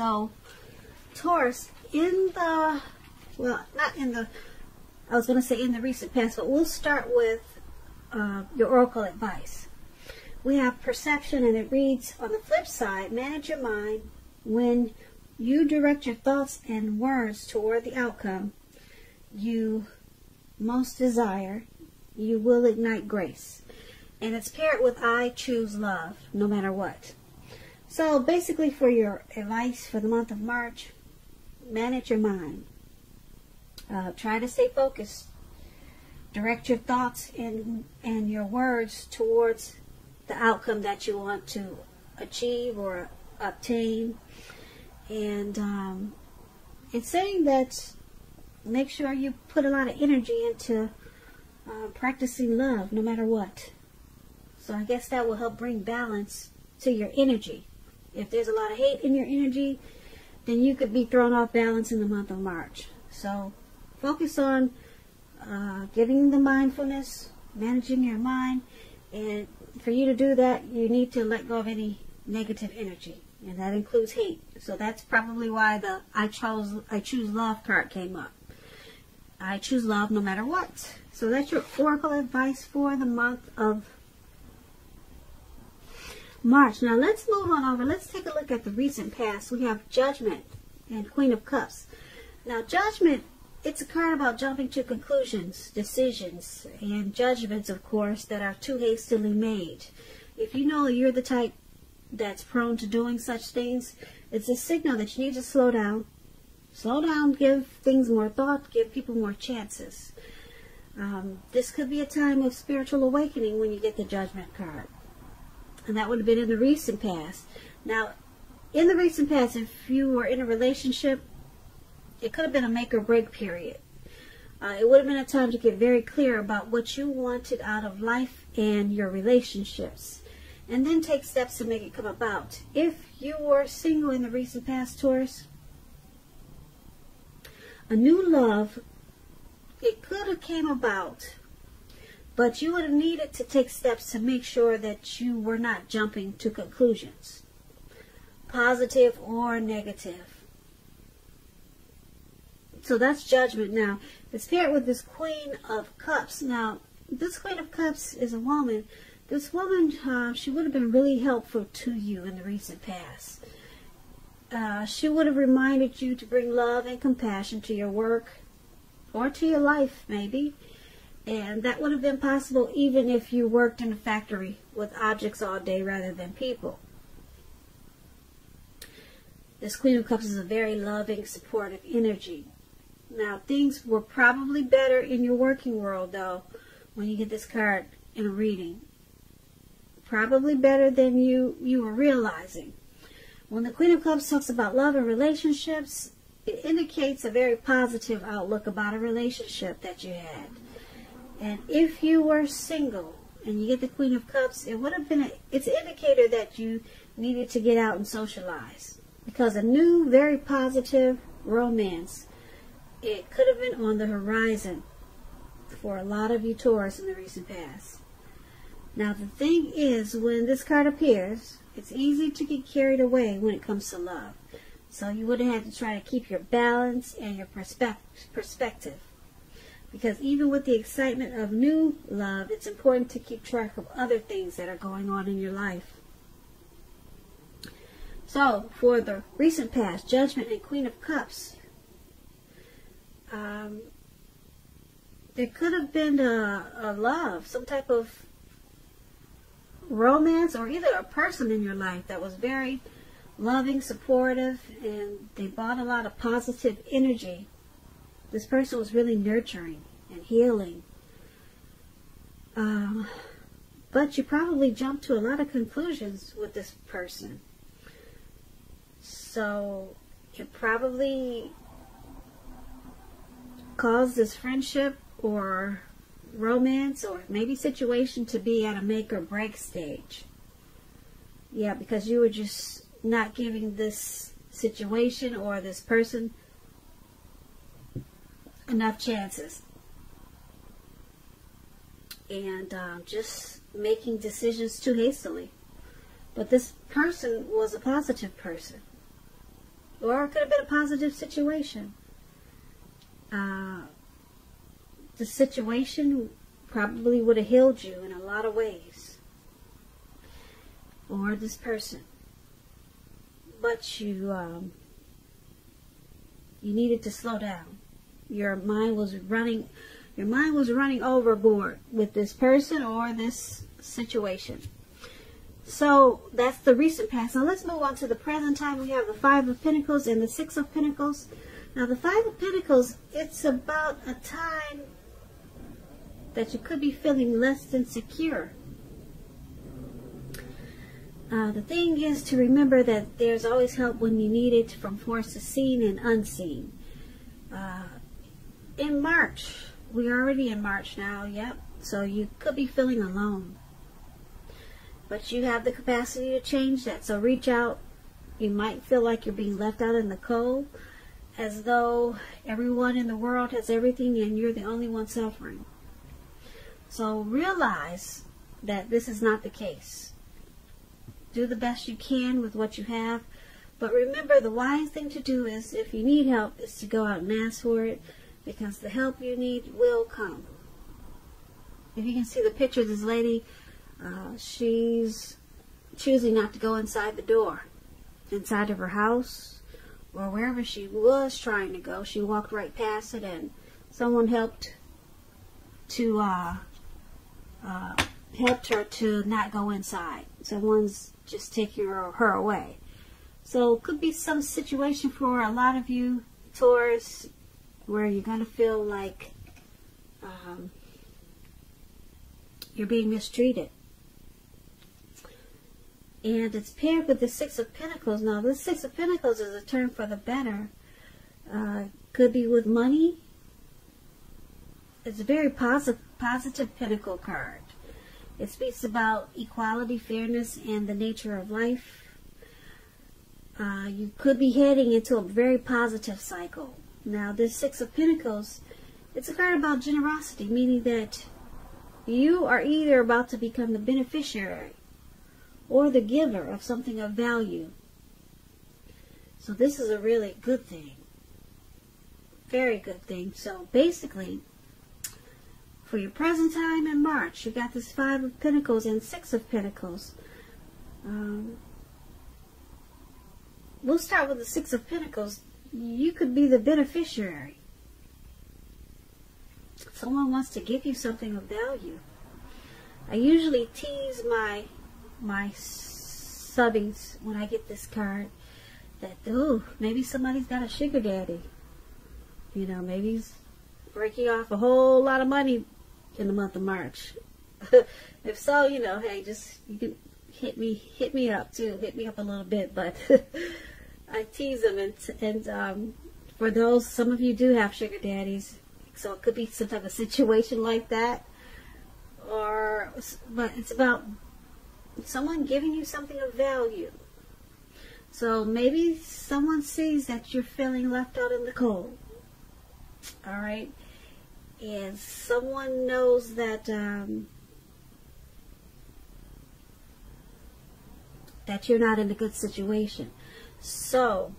So, Taurus, in the, well, not in the, I was going to say in the recent past, but we'll start with uh, your oracle advice. We have perception, and it reads on the flip side manage your mind when you direct your thoughts and words toward the outcome you most desire, you will ignite grace. And it's paired with I choose love, no matter what. So basically, for your advice for the month of March, manage your mind. Uh, try to stay focused. Direct your thoughts and, and your words towards the outcome that you want to achieve or obtain. And um, it's saying that make sure you put a lot of energy into uh, practicing love no matter what. So I guess that will help bring balance to your energy. If there's a lot of hate in your energy, then you could be thrown off balance in the month of March. So focus on uh, getting the mindfulness, managing your mind, and for you to do that, you need to let go of any negative energy, and that includes hate. So that's probably why the I chose I choose love card came up. I choose love no matter what. So that's your oracle advice for the month of March. Now let's move on over. Let's take a look at the recent past. We have Judgment and Queen of Cups. Now Judgment, it's a card about jumping to conclusions, decisions, and judgments, of course, that are too hastily made. If you know you're the type that's prone to doing such things, it's a signal that you need to slow down, slow down, give things more thought, give people more chances. Um, this could be a time of spiritual awakening when you get the judgment card. And that would have been in the recent past. Now, in the recent past, if you were in a relationship, it could have been a make or break period. Uh, it would have been a time to get very clear about what you wanted out of life and your relationships. And then take steps to make it come about. If you were single in the recent past, Taurus, a new love, it could have came about, but you would have needed to take steps to make sure that you were not jumping to conclusions, positive or negative. So that's judgment now. It's paired with this Queen of Cups. Now, this Queen of Cups is a woman. This woman, uh, she would have been really helpful to you in the recent past. Uh, she would have reminded you to bring love and compassion to your work or to your life, maybe. And that would have been possible even if you worked in a factory with objects all day rather than people. This Queen of Cups is a very loving, supportive energy. Now, things were probably better in your working world, though, when you get this card in a reading. Probably better than you, you were realizing. When the Queen of Cups talks about love and relationships, it indicates a very positive outlook about a relationship that you had. And if you were single and you get the Queen of Cups, it would have been a, it's an indicator that you needed to get out and socialize. Because a new, very positive romance, it could have been on the horizon for a lot of you Taurus in the recent past. Now the thing is, when this card appears, it's easy to get carried away when it comes to love. So you would have to try to keep your balance and your perspective. Because even with the excitement of new love, it's important to keep track of other things that are going on in your life. So, for the recent past, Judgment and Queen of Cups, um, there could have been a, a love, some type of romance or either a person in your life that was very loving, supportive, and they brought a lot of positive energy. This person was really nurturing and healing. Um, but you probably jumped to a lot of conclusions with this person. So it probably caused this friendship or romance or maybe situation to be at a make or break stage. Yeah, because you were just not giving this situation or this person enough chances. And um, just making decisions too hastily. But this person was a positive person. Or it could have been a positive situation. Uh, the situation probably would have healed you in a lot of ways. Or this person. But you, um, you needed to slow down. Your mind was running, your mind was running overboard with this person or this situation. So that's the recent past. Now let's move on to the present time. We have the Five of Pentacles and the Six of Pentacles. Now the Five of Pentacles, it's about a time that you could be feeling less than secure. Uh, the thing is to remember that there's always help when you need it from forces seen and unseen. Uh, in March, we're already in March now, yep. So you could be feeling alone. But you have the capacity to change that. So reach out. You might feel like you're being left out in the cold, as though everyone in the world has everything and you're the only one suffering. So realize that this is not the case. Do the best you can with what you have. But remember, the wise thing to do is, if you need help, is to go out and ask for it, because the help you need will come. If you can see the picture of this lady, uh, she's choosing not to go inside the door, inside of her house, or wherever she was trying to go. She walked right past it, and someone helped to uh, uh, helped her to not go inside. Someone's just taking her, her away. So it could be some situation for a lot of you Taurus where you're going to feel like um, you're being mistreated. And it's paired with the Six of Pentacles. Now, this Six of Pentacles is a term for the better. Uh, could be with money. It's a very positive positive pentacle card. It speaks about equality, fairness, and the nature of life. Uh, you could be heading into a very positive cycle. Now, this Six of Pentacles, it's a card about generosity, meaning that you are either about to become the beneficiary or the giver of something of value. So this is a really good thing. Very good thing. So basically, for your present time in March, you got this Five of Pentacles and Six of Pentacles. Um, we'll start with the Six of Pentacles. You could be the beneficiary. Someone wants to give you something of value. I usually tease my my subbies when I get this card that, oh, maybe somebody's got a sugar daddy. You know, maybe he's breaking off a whole lot of money in the month of March. if so, you know, hey, just you can hit me hit me up too. Hit me up a little bit, but I tease them and and um, for those some of you do have sugar daddies, so it could be some type of situation like that, or but it's about someone giving you something of value. So maybe someone sees that you're feeling left out in the cold. All right and someone knows that um, that you're not in a good situation. So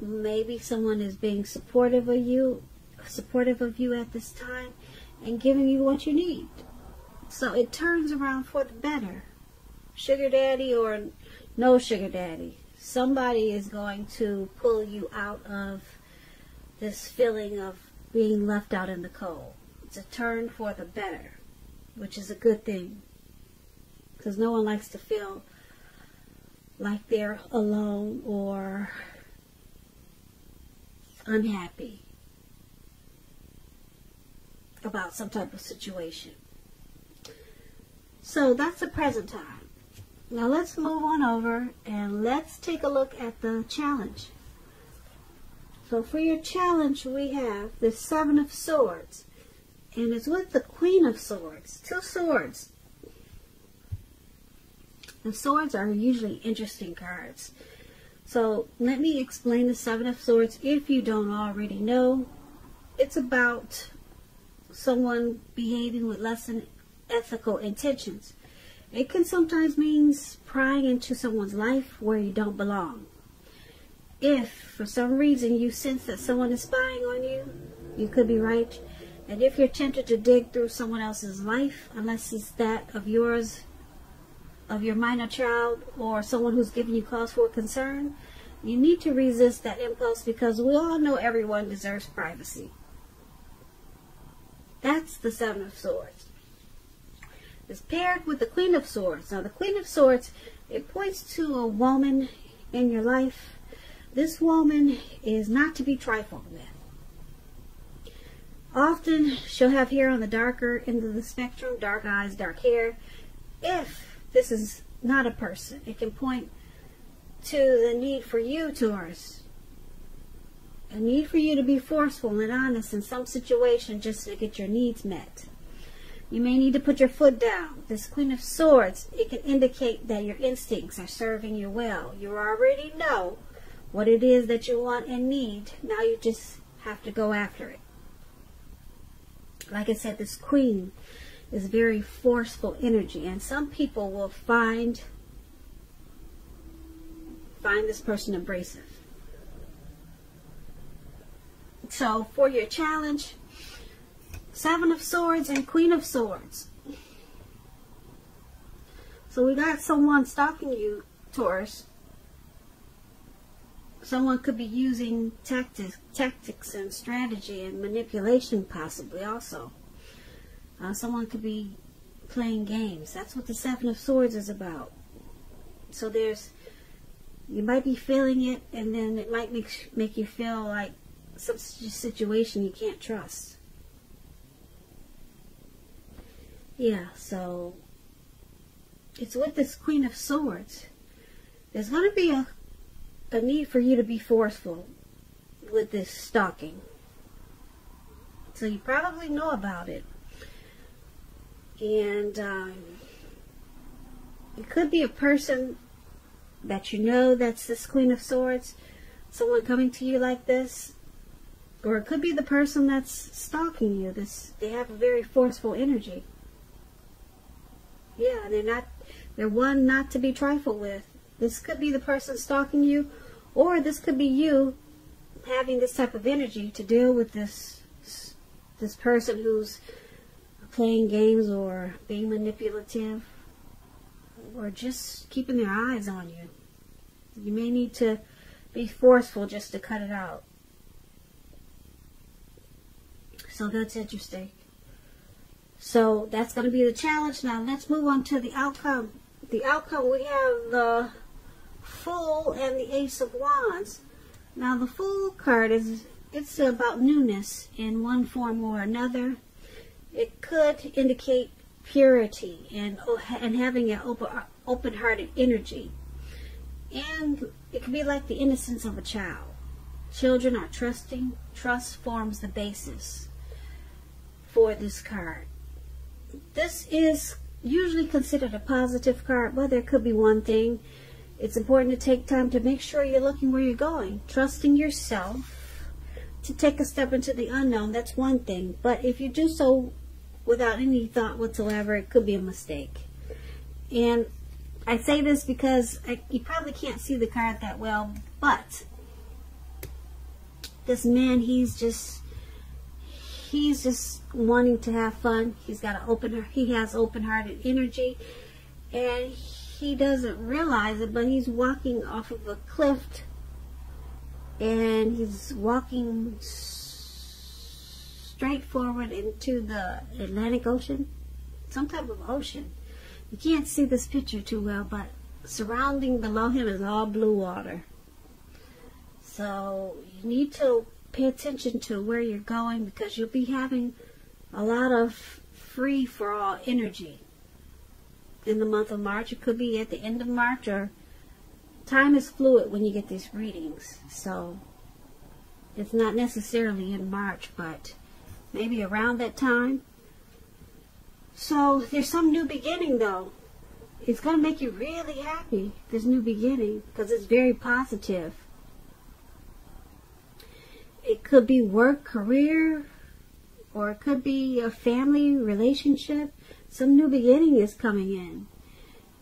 maybe someone is being supportive of you, supportive of you at this time, and giving you what you need. So it turns around for the better. Sugar daddy or no sugar daddy. Somebody is going to pull you out of this feeling of being left out in the cold. It's a turn for the better, which is a good thing. Because no one likes to feel like they're alone or unhappy about some type of situation. So that's the present time. Now let's move on over and let's take a look at the challenge. So for your challenge, we have the Seven of Swords. And it's with the Queen of Swords. Two swords. The swords are usually interesting cards. So let me explain the Seven of Swords if you don't already know. It's about someone behaving with less than ethical intentions. It can sometimes mean prying into someone's life where you don't belong. if for some reason you sense that someone is spying on you, you could be right. And if you're tempted to dig through someone else's life, unless it's that of yours, of your minor child, or someone who's giving you cause for concern, you need to resist that impulse because we all know everyone deserves privacy. That's the Seven of Swords. It's paired with the Queen of Swords. Now, the Queen of Swords, it points to a woman in your life. This woman is not to be trifled with. Often, she'll have hair on the darker end of the spectrum, dark eyes, dark hair. If this is not a person, it can point to the need for you, Taurus. A need for you to be forceful and honest in some situation just to get your needs met. You may need to put your foot down. This Queen of Swords, it can indicate that your instincts are serving you well. You already know what it is that you want and need. Now you just have to go after it. Like I said, this Queen is very forceful energy, and some people will find find this person abrasive. So for your challenge, Seven of Swords and Queen of Swords. So we got someone stalking you, Taurus. Someone could be using tactics, tactics and strategy and manipulation possibly also. Uh, someone could be playing games. That's what the Seven of Swords is about. So there's you might be feeling it, and then it might make make you feel like some situation you can't trust. Yeah, so it's with this Queen of Swords. There's going to be a, a need for you to be forceful with this stalking. So you probably know about it. And um, it could be a person that you know that's this Queen of Swords, someone coming to you like this, or it could be the person that's stalking you. This they have a very forceful energy. Yeah, they're not they're one not to be trifled with. This could be the person stalking you, or this could be you having this type of energy to deal with this this person who's playing games or being manipulative or just keeping their eyes on you. You may need to be forceful just to cut it out. So that's interesting. So that's going to be the challenge. Now let's move on to the outcome. The outcome, we have the Fool and the Ace of Wands. Now the Fool card is it's about newness in one form or another. It could indicate purity and and having an open open-hearted energy. And it can be like the innocence of a child. Children are trusting. Trust forms the basis for this card. This is usually considered a positive card, but there could be one thing. It's important to take time to make sure you're looking where you're going. Trusting yourself to take a step into the unknown, that's one thing. But if you do so without any thought whatsoever, it could be a mistake. And I say this because I, you probably can't see the card that well, but this man, he's just, he's just wanting to have fun. He's got an open, he has open-hearted energy, and he doesn't realize it, but he's walking off of a cliff, and he's walking straight forward into the Atlantic Ocean, some type of ocean. You can't see this picture too well, but surrounding below him is all blue water. So you need to pay attention to where you're going because you'll be having a lot of free for all energy in the month of March. It could be at the end of March or time is fluid when you get these readings. So it's not necessarily in March, but maybe around that time so there's some new beginning though. It's going to make you really happy, this new beginning, because it's very positive. It could be work, career, or it could be a family relationship. Some new beginning is coming in.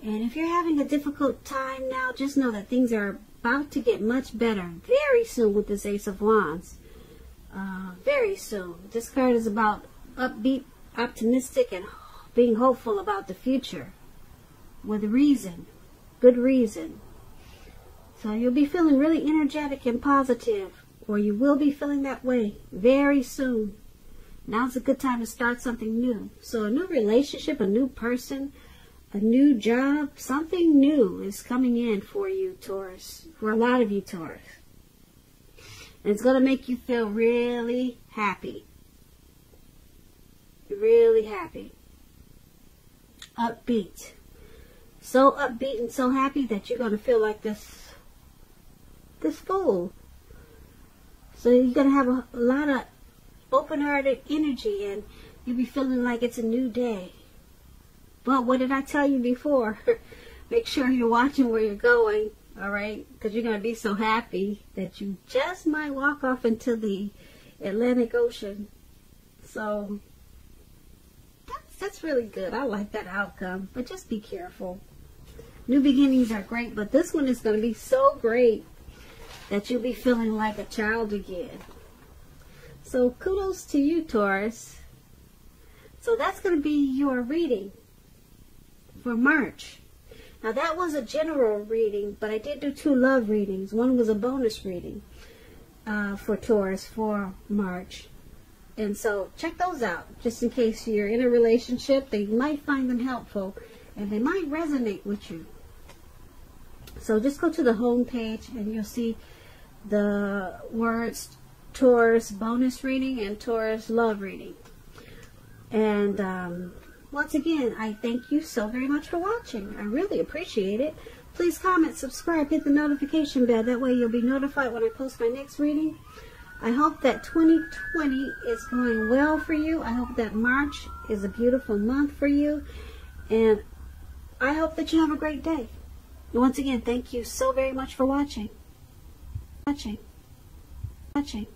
And if you're having a difficult time now, just know that things are about to get much better very soon with this Ace of Wands. Uh, very soon. This card is about upbeat, optimistic, and being hopeful about the future with reason, good reason. So you'll be feeling really energetic and positive, or you will be feeling that way very soon. Now's a good time to start something new. So a new relationship, a new person, a new job, something new is coming in for you, Taurus, for a lot of you, Taurus. And it's going to make you feel really happy. Really happy. Upbeat. So upbeat and so happy that you're going to feel like this, this fool. So you're going to have a, a lot of open-hearted energy and you'll be feeling like it's a new day. But what did I tell you before? Make sure you're watching where you're going, all right? Because you're going to be so happy that you just might walk off into the Atlantic Ocean. So that's, that's really good. I like that outcome. But just be careful. New beginnings are great, but this one is going to be so great that you'll be feeling like a child again. So kudos to you, Taurus. So that's going to be your reading for March. Now that was a general reading, but I did do two love readings. One was a bonus reading uh, for Taurus for March. And so check those out, just in case you're in a relationship. They might find them helpful, and they might resonate with you. So just go to the home page, and you'll see the words Taurus bonus reading and Taurus love reading. And um, once again, I thank you so very much for watching. I really appreciate it. Please comment, subscribe, hit the notification bell. That way you'll be notified when I post my next reading. I hope that 2020 is going well for you. I hope that March is a beautiful month for you. And I hope that you have a great day. Once again, thank you so very much for watching. Watching. Watching.